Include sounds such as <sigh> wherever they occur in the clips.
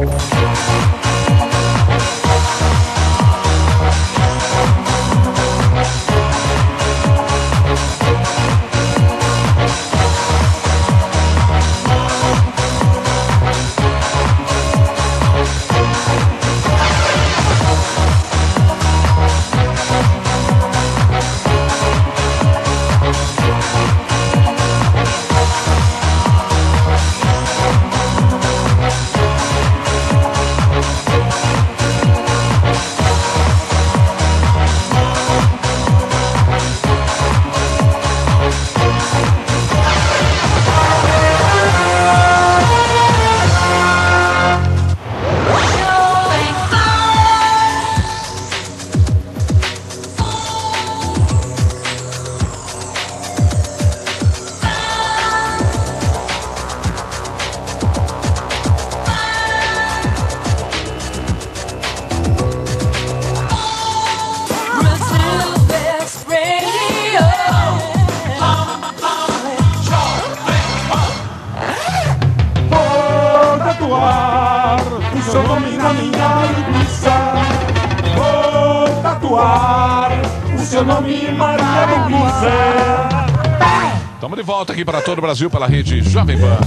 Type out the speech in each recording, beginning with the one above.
Vou o seu nome na minha linguiça. Estamos de volta aqui para todo o Brasil pela rede Jovem Pan.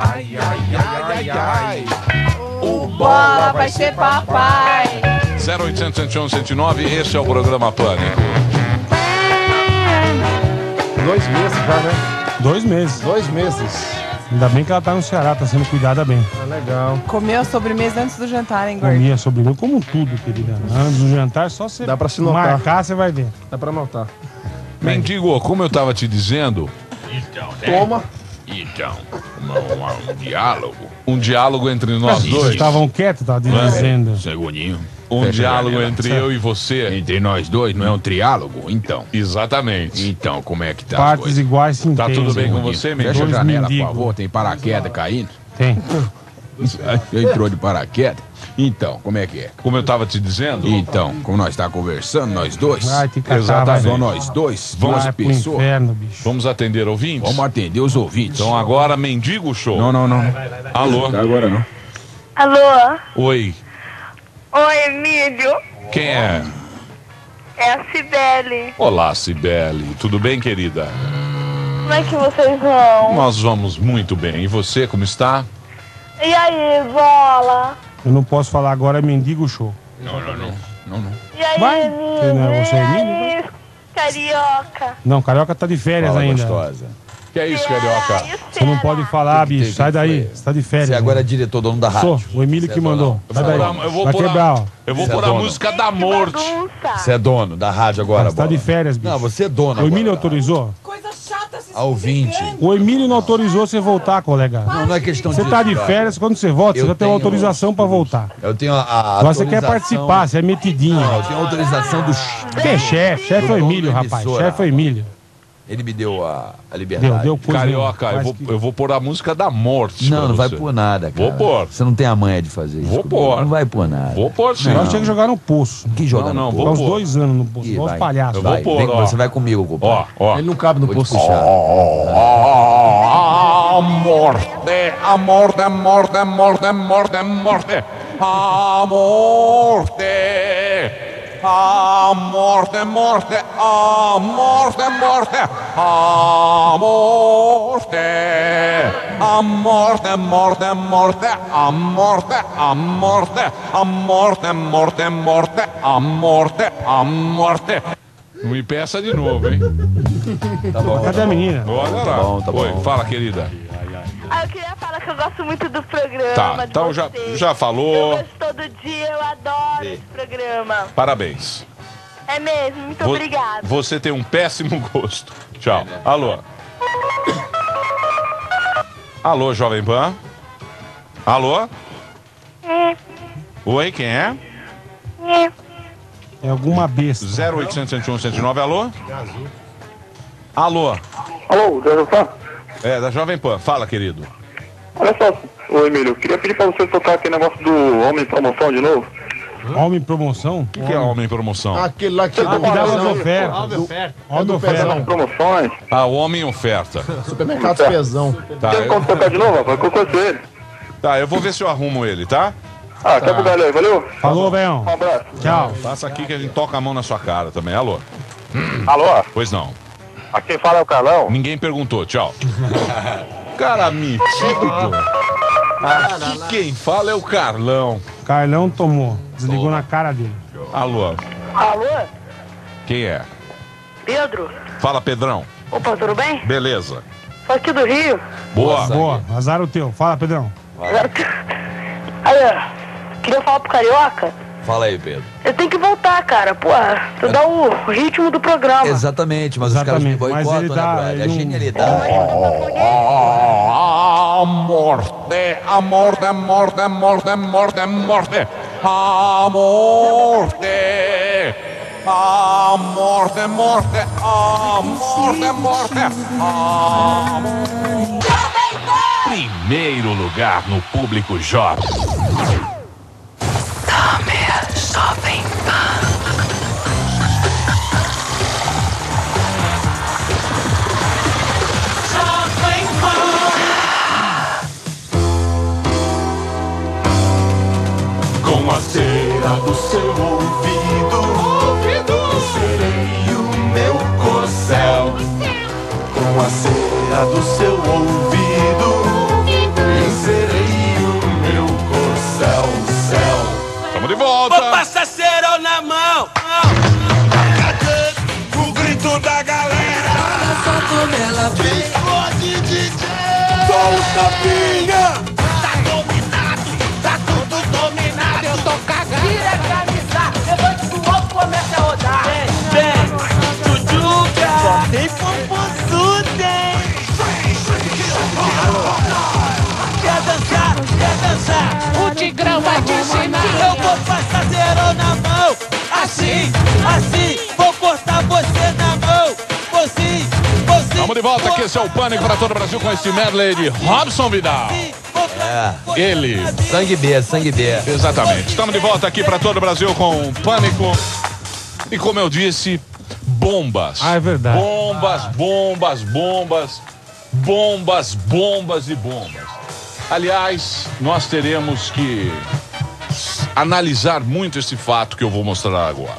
Ai, ai, ai, ai, ai. O bola vai ser papai. 0800 111 109, este é o programa Pânico. Dois meses já, né? Dois meses. Dois meses. Ainda bem que ela tá no Ceará, tá sendo cuidada bem. Ah, legal. Comeu a sobremesa antes do jantar, hein, gordo? Comia sobremesa, como tudo, querida. Antes do jantar, só você Dá pra se notar. marcar, você vai ver. Dá pra notar. Mendigo, como eu tava te dizendo, Toma. Então, um, um diálogo. Um diálogo entre nós Vocês dois. estavam quietos, tava dizendo. Segundinho. Um Fecha diálogo entre eu e você. Entre nós dois, não é um triálogo? Então. Exatamente. Então, como é que tá? Partes iguais se Tá tudo bem com você, Fecha a janela, por favor. Tem paraquedas caindo? Tem. Entrou de paraquedas? Então, como é que é? Como eu tava te dizendo, Então, como nós tá conversando, nós dois. Vai te catar, Exatamente. Só nós dois, duas Vai pessoas. inferno, vamos atender ouvintes? Vamos atender os ouvintes. Então agora, Mendigo Show. Não, não, não. Alô? Agora não. Alô? Oi. Oi, Emílio. Quem é? É a Cibele. Olá, Cibele. Tudo bem, querida? Como é que vocês vão? Nós vamos muito bem. E você, como está? E aí, bola? Eu não posso falar agora, é mendigo show. Não, não, não. Não, não. E aí, Vai. Emílio? Não é você, e Emílio? aí, carioca? Não, Carioca tá de férias Fala, ainda. gostosa. Que é isso, Carioca? Você não pode falar, que bicho. teve? Sai daí. Você tá de férias. Você agora é né? diretor dono da Sou. rádio. O Emílio Você que é mandou. Eu Sai vou daí. pôr a- eu vou Vai a- quebrar, ó. Eu vou é pôr a dono. música da morte. Você é dono da rádio agora, Você tá de férias, bicho. Não, você é dono O Emílio agora. autorizou? Coisa chata se A ouvinte. O Emílio não autorizou você voltar, colega. Não, não é questão Você disso, tá de férias, quando você volta, Eu você já tem tenho- autorização pra voltar. Eu tenho a, a Agora você quer participar, você é metidinho. Não, eu tenho autorização do... Você é chefe, chefe é o Emílio, rapaz. Chefe é o Emílio. Ele me deu a, a liberdade. Deu, deu coisa Carioca, eu vou, que- eu vou pôr a música da morte. Não, não vai pôr nada, cara. Vou pôr. Você não tem a manha de fazer isso. Vou pôr. Não vai pôr nada. Vou pôr sim. Nós tinha que jogar no poço. Que joga Não, não, no vou pôr. dois anos no poço. Igual os palhaços. Eu vou Vai, pôr, vem, ó. você vai comigo, Ó, compadre. ó. Ele não cabe no Vou poço. puxar. A morte, a morte, a morte, a morte, a morte, a morte, a morte, a morte, morte, a morte, morte, a morte, a morte, morte, morte, a morte, a morte, a morte, morte, morte, a morte, a morte. Não me peça de novo, hein? Tá bom. Cadê a menina? Olha lá. bom, tá Oi, bom. fala, querida. Ah, eu queria falar que eu gosto muito do programa. Tá, de então já, já Eu falou. vejo todo dia, eu adoro esse programa. Parabéns. É mesmo, muito Vo- obrigada. Você tem um péssimo <laughs> gosto. Tchau. Alô. Alô, Jovem Pan? Alô? Oi, quem é? É alguma besta. 0800 101 109, alô? Alô? Alô, Jovem Pan? É, da Jovem Pan. Fala, querido. Olha só, ô Emílio, eu queria pedir pra você tocar aquele negócio do Homem em Promoção de novo. Homem promoção? O que, que é homem em promoção? Aquele lá que Ah, que dá umas promoção. ofertas. Homem oferta. pezão. Promoções. Ah, homem em oferta. Supermercado Pezão. Tá, Quer eu, como tocar de novo? Foi com você. tá, eu vou ver se eu arrumo ele, tá? Ah, quer pro galera aí, valeu? Falou, Benhão. Um abraço. Tchau. Passa aqui que a gente toca a mão na sua cara também. Alô? Alô? Pois não. Aqui quem fala é o Carlão. Ninguém perguntou, tchau. <laughs> Cara metido. Aqui quem fala é o Carlão. Carlão tomou. Desligou na cara dele. Alô? Alô? Quem é? Pedro? Fala, Pedrão. Opa, tudo bem? Beleza. Sou aqui do Rio. Boa. Boa, azar o teu. Fala, Pedrão. Aí, ó. Queria falar pro Carioca. Fala aí, Pedro. Eu tenho que voltar, cara. Pô, tu dá o ritmo do programa. Exatamente, mas os caras me Exatamente, boicotam, tá- né, brother? ele É não- genialidade. A morte, a morte, a morte, a morte, a morte, a morte. A morte. A morte, morte, a morte, morte. A morte. Primeiro lugar no público jovem. Do seu ouvido, serei o meu corcel. Com a cera do seu ouvido, serei o meu corcel. Céu. Estamos de volta. Passa cera na mão. O grito da galera. Vem, pode DJ. Só o volta aqui, esse é o Pânico para todo o Brasil com esse medley de Robson Vidal. Ele. Sangue B, sangue B. Exatamente. Estamos de volta aqui para todo o Brasil com o Pânico. E como eu disse, bombas. Ah, é verdade. Bombas, bombas, bombas, bombas, bombas e bombas. Aliás, nós teremos que analisar muito esse fato que eu vou mostrar agora.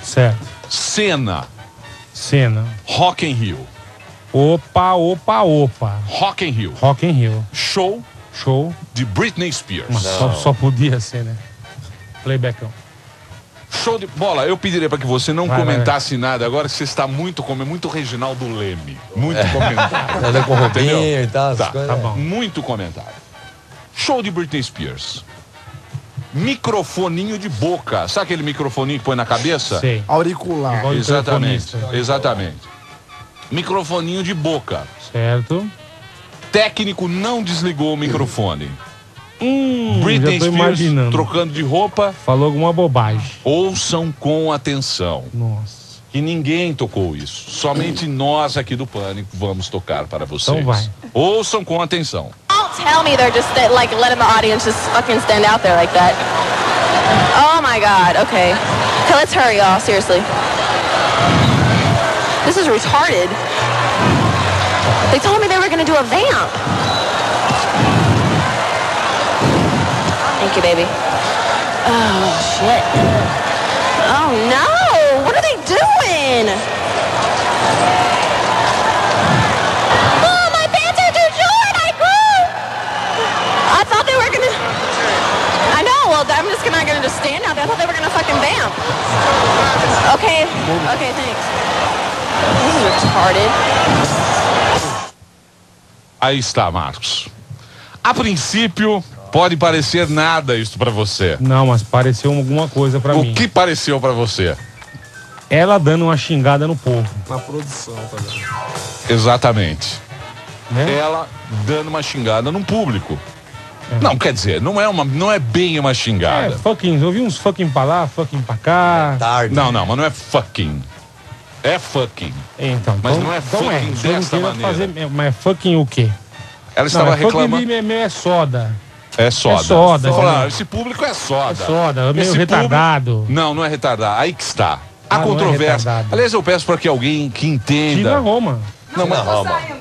Certo. Cena, Cena. Rock in Rio. Opa, opa, opa. Rock in Rio. Rock in Rio. Show Show. de Britney Spears. Mas só, só podia ser, né? Playbackão. Show de bola. Eu pediria para que você não Vai, vai, comentasse nada agora, que você está muito como muito Reginaldo Leme. Muito comentário. Nada <laughs> com roupinha Entendeu? e tal, Tá, coisas. tá bom. Muito comentário. Show de Britney Spears. Microfoninho de boca. Sabe aquele microfoninho que põe na cabeça? Sei. Auricular. Exatamente. Exatamente. Microfoninho de boca. Certo. Técnico não desligou o microfone. Hum, Britney já tô Spears imaginando. trocando de roupa. Falou alguma bobagem. Ouçam com atenção. Nossa. Que ninguém tocou isso. Somente nós aqui do Pânico vamos tocar para vocês. Então vai. Ouçam com atenção. Don't tell me they're just like letting the audience just fucking stand out there like that. Oh my god, okay. Okay, let's hurry, y'all, seriously. This is retarded. They told me they were gonna do a vamp. Thank you, baby. Oh, shit. Oh no! What are they doing? Oh, my pants are too short! I grew! I thought they were gonna. I know. Well, I'm just not gonna just stand out there. I thought they were gonna fucking vamp. Okay. Okay. Thanks. Aí está, Marcos. A princípio, pode parecer nada isso para você. Não, mas pareceu alguma coisa pra O mim. que pareceu para você? Ela dando uma xingada no povo. Na produção também. Exatamente. Né? Ela dando uma xingada no público. Não, quer dizer, não é, uma, não é bem uma É, xingada. fucking, eu vi uns fucking pra lá, fucking pra cá. Tarde. Não, não, mas não é fucking. É fucking. Então, Mas então- não é então é, fucking não desta queira maneira. Fazer, mas é fucking o quê? Ela Não, estava é fucking reclamando. mesmo é soda. É soda. É soda, é. esse público é soda. É soda, é meio Esse retardado. público- Não, não é retardado. Aí que está. A Ah, não é controvérsia. retardado. Aliás, eu peço para que alguém que entenda. Tira Roma. Não, mas,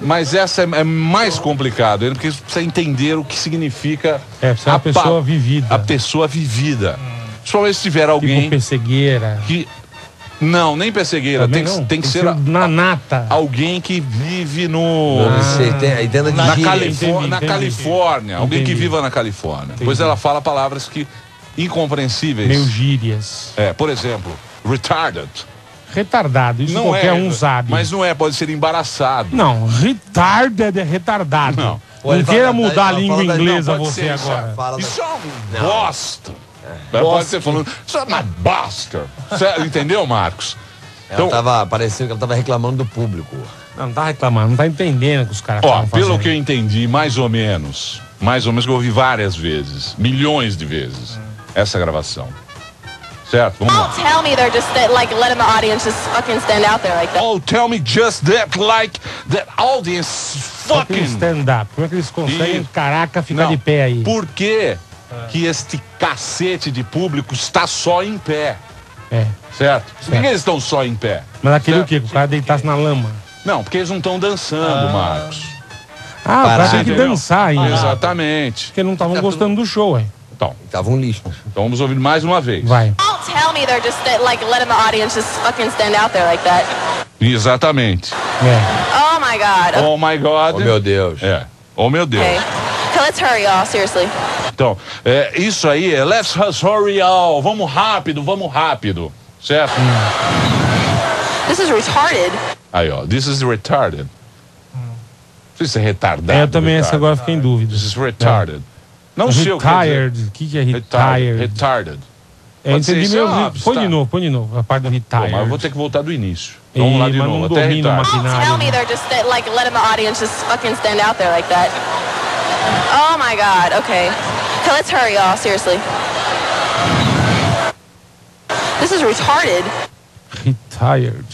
mas essa é, é mais complicado, porque você precisa entender o que significa É, precisa ser uma a pa- pessoa vivida. a pessoa vivida. Principalmente se tiver Tipo alguém pessegueira. que. Não, nem pessegueira. Também Tem não. tem que ser a- na nata. alguém que vive no. De na, gíria. Califó- Entendi, na entendi. Califórnia. Alguém que Entendi. viva na Califórnia. Pois ela fala palavras que incompreensíveis. Meio gírias. É, por exemplo, retarded. Retardado, isso não qualquer é, um sabe. Mas não é, pode ser embaraçado. Não, retarded é retardado. Não. Não, queira mudar a língua inglesa você é- agora. Fala Isso é um bosta. Ela Pode ser falando, isso é uma bosta. Cê- Entendeu, Marcos? Ela Então- tava, pareceu que ela tava reclamando do público. Não, não tá reclamando, não tá entendendo o que os caras Ó, pelo fazendo. que eu entendi, mais ou menos, mais ou menos que eu ouvi várias vezes, milhões de vezes, essa gravação. Certo? Vamos lá. Don't tell me they're just uh, like letting the audience just fucking stand out there like that. Oh, tell me just that, like, that audience Fucking fucking... stand-up. Como é que eles conseguem, Isso. caraca, ficar Não, de pé aí? Por que que este cacete de público está só em pé? É. Certo? Por que eles estão só em pé? Mas aquele o Certo? quê? Que o cara deitasse na lama. Não, porque eles não estão dançando, Marcos. Ah, o cara tem que dançar ainda. Exatamente. Porque não estavam gostando do show, ué. Então, Tava um lixo. então vamos ouvir mais uma vez. Vai. Don't tell me they're just like letting the audience just fucking stand out there like that. Exatamente. É. Oh my god. Oh my God. Oh, meu Deus. É. Oh meu Deus. Okay. Okay, let's hurry, y'all. Seriously. Então, é, isso aí é let's hurry all. Vamos rápido, vamos rápido. Certo? This is retarded. Aí, ó. This is retarded. Não sei se é retardado. É, eu também essa retarded. agora fiquei em dúvida. This is retarded. Não sei o que dizer. Retired. O que, que é Retarded. retired? Retarded. É, Pode ser entendi isso, meu. é uma põe de absta- novo, põe de novo. A parte do Pô, retired. mas eu vou ter que voltar do início. Vamos lá de novo. Até a Don't tell me they're just like letting the audience just fucking stand out there like that. Oh my god. Okay. Okay, let's hurry, y'all. Seriously. This is retarded. Retired.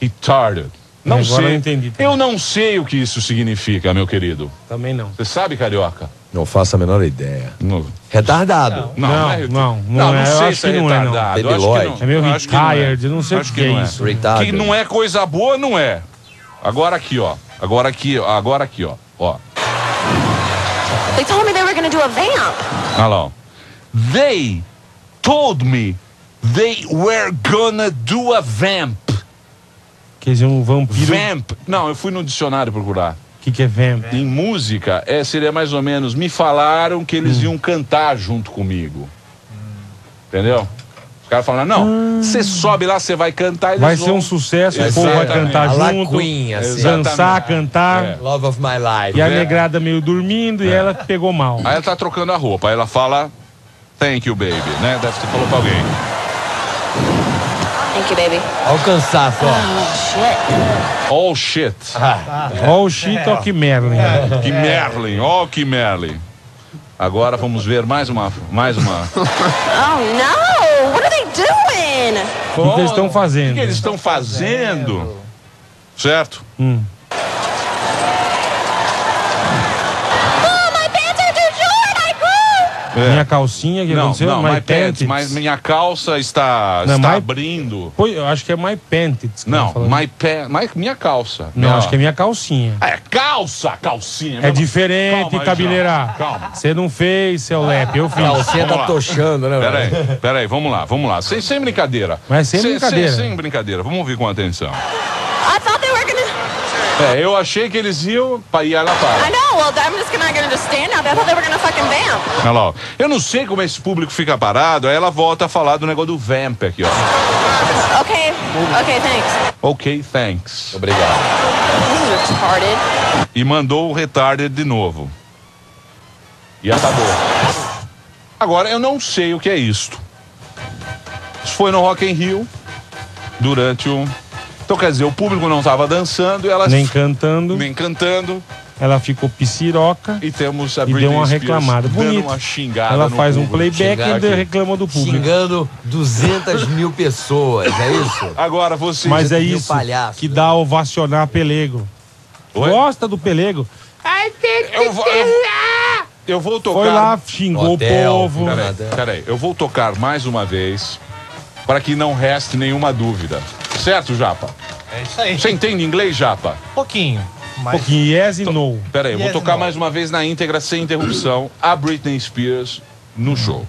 Retarded. Não Agora sei. eu entendi. Eu não sei o que isso significa, meu querido. Também não. Você sabe, carioca? Não faço a menor ideia. Não. Retardado. Não, Não, é- não, não é. Eu sei se é que não é, não. retardado. eu acho que não. É meio que não é. retired, eu não sei o Acho que é não isso. Retarded. Que não é coisa boa, não é. Agora aqui, ó. Agora aqui, ó. agora aqui, ó. Ó. They told me they were gonna do a vamp. Olha lá. ó. They told me they were gonna do a vamp. Quer dizer, um vampiro. Vamp. Não, eu fui no dicionário procurar. O que, que é vamp? Em música, é, seria mais ou menos. Me falaram que Hum. eles iam cantar junto comigo. Entendeu? Os caras falaram, não, você sobe lá, você vai cantar. Eles Hum. Vai ser vão... um sucesso, o povo vai Exatamente. cantar A junto. Queen, assim. Dançar, Exatamente. cantar. É. Love of my life. E a É. negrada meio dormindo e ela pegou mal. Aí ela tá trocando a roupa. Aí ela fala, thank you, baby, né? Deve ter falou pra alguém. Thank you, baby. Olha o cansaço, ó. Shit. Oh, shit. Ó o Chito, ó que Merlin. <laughs> Que Merlin, ó que Merlin. Agora vamos ver mais uma, mais uma. <laughs> Oh no! Doing? O que eles estão O fazendo? que eles estão fazendo? Certo? Hum. Grew. Minha calcinha, o que Não, aconteceu? não, my, my pants, mas minha calça está, Não, está my- abrindo. Pô, eu acho que é my panties. que Não, my pa- my- minha calça. Não, Minha- acho que é minha calcinha. É calça, calcinha. É diferente, Calma aí, cabileira. João, Calma. Você não fez, seu Lepe, eu fiz. Calcinha Vamos tá lá. tochando, né? Peraí, peraí, vamos lá, vamos lá. Sem, sem brincadeira. Mas sem brincadeira. Sem, sem brincadeira. Vamos ouvir com atenção. I thought they were gonna. É, eu achei que eles iam para ir lá I know. Well, I'm just gonna gonna just stand there. I thought they were gonna fucking vamp. Olha lá, ó. Eu não sei como esse público fica parado, aí ela volta a falar do negócio do vamp aqui, ó. Okay. Okay. Thanks. Ok, thanks. Obrigado. This is retarded. E mandou o retarded de novo. E acabou. Agora, eu não sei o que é isto. Isso foi no Rock in Rio, durante o... Então, quer dizer, o público não estava dançando e elas... Nem cantando. nem cantando. Ela ficou pisciroca. E temos a E Britney deu uma Spears reclamada. dando Bonito. uma xingada Ela no faz um playback e Xingar reclama do público. Xingando 200 <laughs> mil pessoas, é isso? Agora, você... Mas é isso palhaço, que né? dá a ovacionar Pelego. Oi? Gosta do Pelego. Ai, tem que Eu vou-. Eu vou tocar. Foi lá, xingou Hotel, o povo. Peraí, peraí, eu vou tocar mais uma vez para que não reste nenhuma dúvida. Certo, Japa? É isso aí. Você entende inglês, Japa? Pouquinho. Mas pouquinho yes e no. Peraí, eu vou Yes, tocar no. mais uma vez na íntegra, sem interrupção, a Britney Spears no show.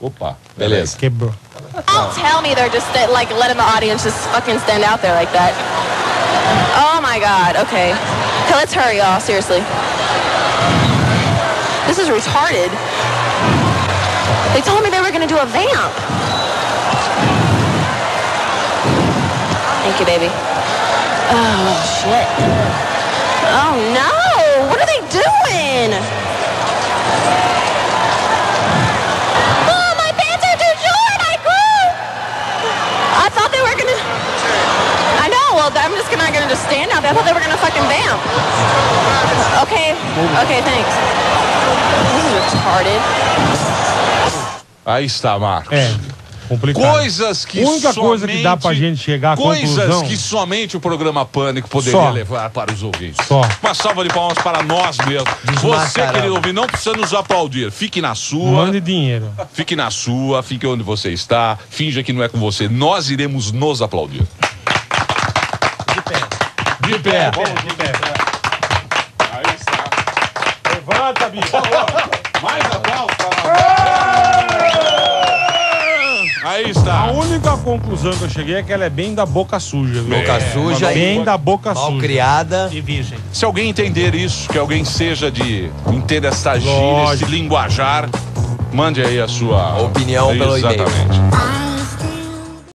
Opa, beleza. Quebrou. Don't tell me they're just like letting the audience just fucking stand out there like that. Oh my god. Okay. Okay, let's hurry, y'all. Seriously. This is retarded. They told me they were gonna do a vamp. You, baby. Oh shit. Oh no! What are they doing? Oh, my pants are too short. I grew. I thought they were gonna. I know. Well, I'm just not gonna just stand out there. I thought they were gonna fucking vamp. Okay. Okay. Thanks. This is retarded. Aí está, Marcos. É, complicado. Coisas que A única coisa que dá somente- pra gente chegar à Coisas conclusão... que somente o programa Pânico poderia Só. levar para os ouvintes. Só. Uma salva de palmas para nós mesmos. Você, querido ouvinte, não precisa nos aplaudir. Fique na sua. Mande dinheiro. Fique na sua, fique onde você está, finja que não é com você. Nós iremos nos aplaudir. de pé. De pé. De pé. Aí está. Levanta, bicho. Mais aplausos Aí está. A única conclusão que eu cheguei é que ela é bem da boca suja, viu? Boca suja Bem e da boca mal suja. criada. E virgem. Se alguém entender isso, que alguém seja de entender essa gíria, Lógico. esse linguajar, mande aí a sua Opinião pelo e-mail. Exatamente.